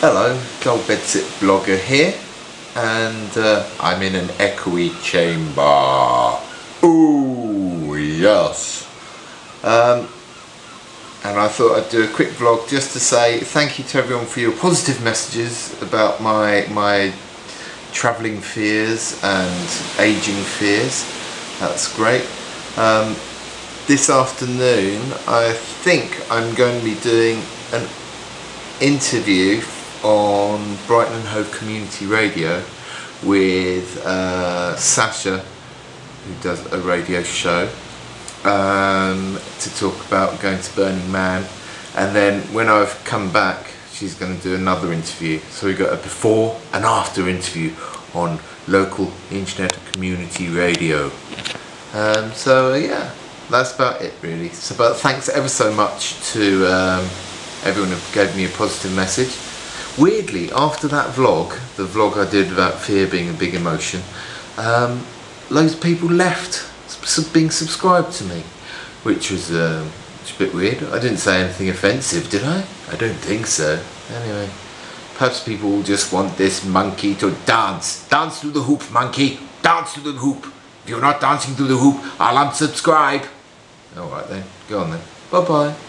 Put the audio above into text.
Hello, Dull Bedsit Blogger here, and uh, I'm in an echoey chamber. Ooh, yes. Um, and I thought I'd do a quick vlog just to say thank you to everyone for your positive messages about my my travelling fears and aging fears. That's great. Um, this afternoon I think I'm going to be doing an interview on Brighton and Hove Community Radio with uh, Sasha who does a radio show um, to talk about going to Burning Man. And then when I've come back she's going to do another interview. So we've got a before and after interview on local internet community radio. Um, so uh, yeah that's about it really. So but thanks ever so much to um, everyone who gave me a positive message weirdly after that vlog the vlog I did about fear being a big emotion um, loads of people left being subscribed to me which was um, a bit weird. I didn't say anything offensive did I? I don't think so. Anyway perhaps people just want this monkey to dance. Dance to the hoop monkey. Dance to the hoop. If you're not dancing to the hoop I'll unsubscribe. Alright then. Go on then. Bye bye